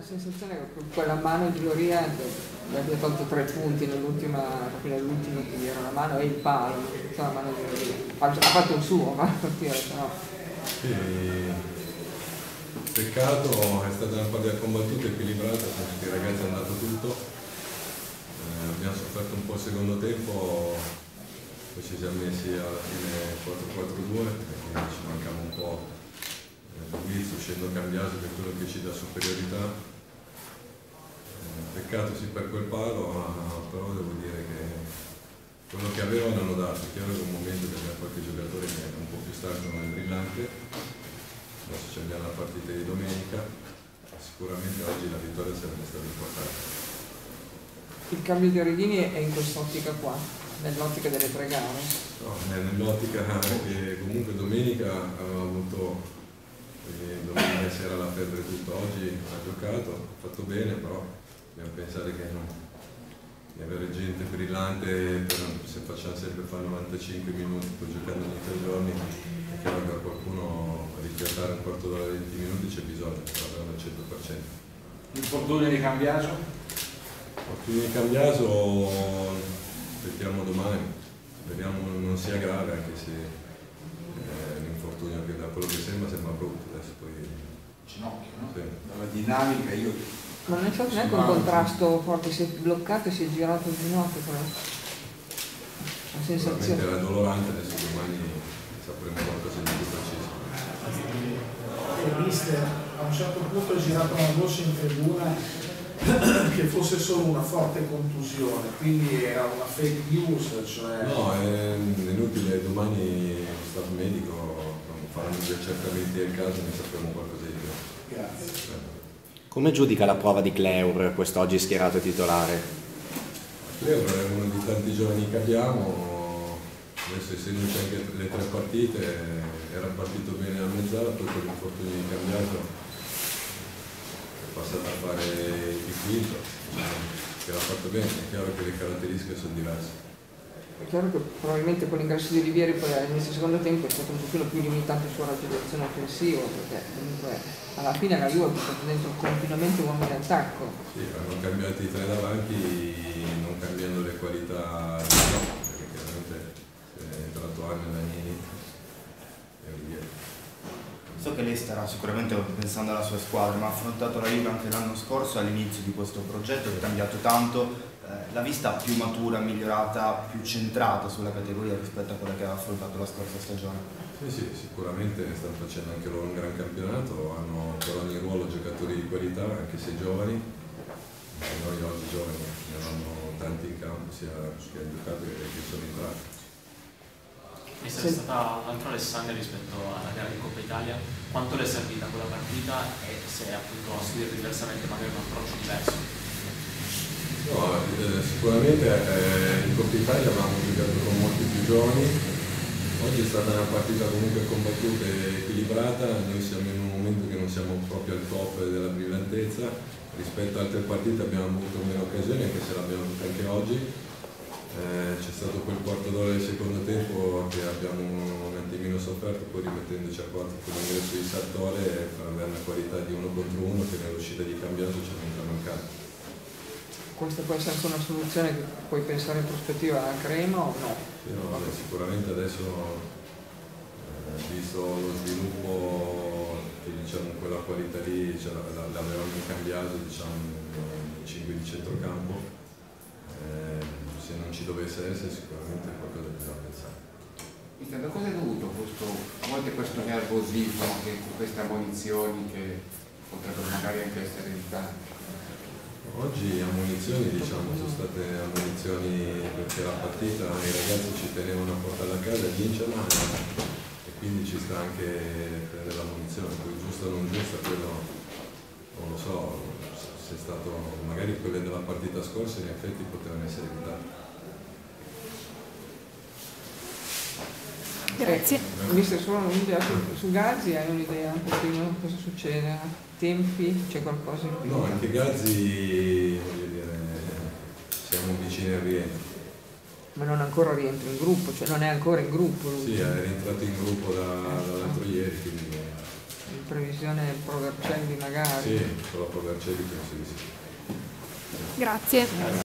la sensazione che quella mano di Loria abbia tolto tre punti nell'ultima, nell'ultimo tiro, la mano e il palo, non la mano di Loria. Ha fatto il suo, ma partire, però. Sì, peccato, è stata una partita combattuta, equilibrata, tutti i ragazzi hanno dato tutto. Eh, abbiamo sofferto un po' il secondo tempo, poi ci siamo messi alla fine 4-4-2 perché ci mancava un po' il blitz uscendo cambiato per quello che ci dà superiorità. Eh, peccato sì per quel palo, ma però devo dire che quello che avevano hanno dato, è chiaro che un momento che abbiamo qualche giocatore che è un po' più stanco ma è brillante, adesso ci abbiamo la partita di domenica, sicuramente oggi la vittoria sarebbe stata importante. Il cambio di Oridini è in quest'ottica qua, nell'ottica delle tre gare? No, nell'ottica che comunque domenica aveva avuto, sera la febbre tutto, oggi ha giocato, ha fatto bene, però dobbiamo pensare che non, di avere gente brillante, per, se facciamo sempre fare 95 minuti, poi giocando ogni tre giorni, è chiaro che a qualcuno rifiatare un quarto d'ora, 20 minuti c'è bisogno, però al 100%. L'infortunio di Cambiaso? L'infortunio di Cambiaso aspettiamo domani, speriamo non sia grave anche se eh, l'infortunio che da quello che sembra sembra brutto adesso poi... Ginocchio, no? Sì. Dalla dinamica io... Ma non è stato neanche un contrasto forte, si è bloccato e si è girato il ginocchio però. La sensazione. era dolorante, adesso domani sapremo qualcosa di più preciso. il mister a un certo punto ha girato una voce in tribuna che fosse solo una forte contusione, quindi era una fake news, cioè No, è inutile, domani lo staff medico faranno gli accertamenti del caso ne sapremo qualcosa di più. grazie. Come giudica la prova di Cleur quest'oggi schierato titolare? Leo è uno di tanti giovani che abbiamo, adesso essendoci anche le tre partite, era partito bene a mezz'ora, poi con l'infortunio di cambiato è passato a fare il quinto, che l'ha fatto bene, è chiaro che le caratteristiche sono diverse. È chiaro che probabilmente con l'ingresso di Olivieri poi all'inizio del secondo tempo è stato un pochino più limitato sulla raggirazione offensiva, perché comunque alla fine la Juve ha portato dentro continuamente uomini d'attacco. Sì, hanno cambiato i tre davanti non cambiando le qualità di gioco, perché chiaramente è entrato Anne Danieli e Olivieri. So che lei starà sicuramente pensando alla sua squadra, ma ha affrontato la Juve anche l'anno scorso all'inizio di questo progetto, è cambiato tanto, l'ha vista più matura, migliorata, più centrata sulla categoria rispetto a quella che aveva affrontato la scorsa stagione. Sì, sì, sicuramente stanno facendo anche loro un gran campionato, hanno per ogni ruolo giocatori di qualità, anche se giovani. Noi oggi giovani ne avevamo tanti in campo, sia che hanno giocato che che sono entrati. Essere stata altro Alessandria rispetto alla gara di Coppa Italia, quanto le è servita quella partita e se appunto a studiare diversamente magari un approccio diverso? No, eh, sicuramente eh, in Coppa Italia avevamo giocato con molti più giovani, oggi è stata una partita comunque combattuta e equilibrata, noi siamo in un momento che non siamo proprio al top della brillantezza, rispetto a altre partite abbiamo avuto meno occasioni anche se l'abbiamo avuta anche oggi. Eh, c'è stato quel quarto d'ora del secondo tempo che abbiamo un attimino sofferto, poi rimettendoci a quattro con l'ingresso di Sartore per avere una qualità di uno contro uno che nell'uscita di cambiato ci è venuta a mancare. Questa può essere anche una soluzione che puoi pensare in prospettiva a Crema o no? Sì, no, vabbè, sicuramente adesso, eh, visto lo sviluppo che diciamo quella qualità lì cioè, la- la- l'avevamo cambiato diciamo, nei 5 di centrocampo, eh, se non ci dovesse essere sicuramente è qualcosa che da pensare. Mister, da cosa è dovuto questo, a volte questo nervosismo, queste ammonizioni che potrebbero magari anche essere evitate? Oggi ammonizioni diciamo sono state ammonizioni perché la partita i ragazzi ci tenevano a portare a casa e vincerla e, e quindi ci sta anche prendere l'ammonizione, poi giusta o non giusta quello non lo so, se è stato magari quelle della partita scorsa in effetti potevano essere evitate. Grazie. Mister, solo un'idea su, su Gazzi, hai un'idea un pochino cosa succede? Tempi? C'è qualcosa in più? No, anche Gazzi, voglio dire, siamo vicini al rientro. Ma non ancora rientra in gruppo, cioè non è ancora in gruppo lui. Sì, è rientrato in gruppo da- dall'altro ieri, quindi previsione pro Vercelli magari. Sì, con la Provercelli penso di sì. Grazie.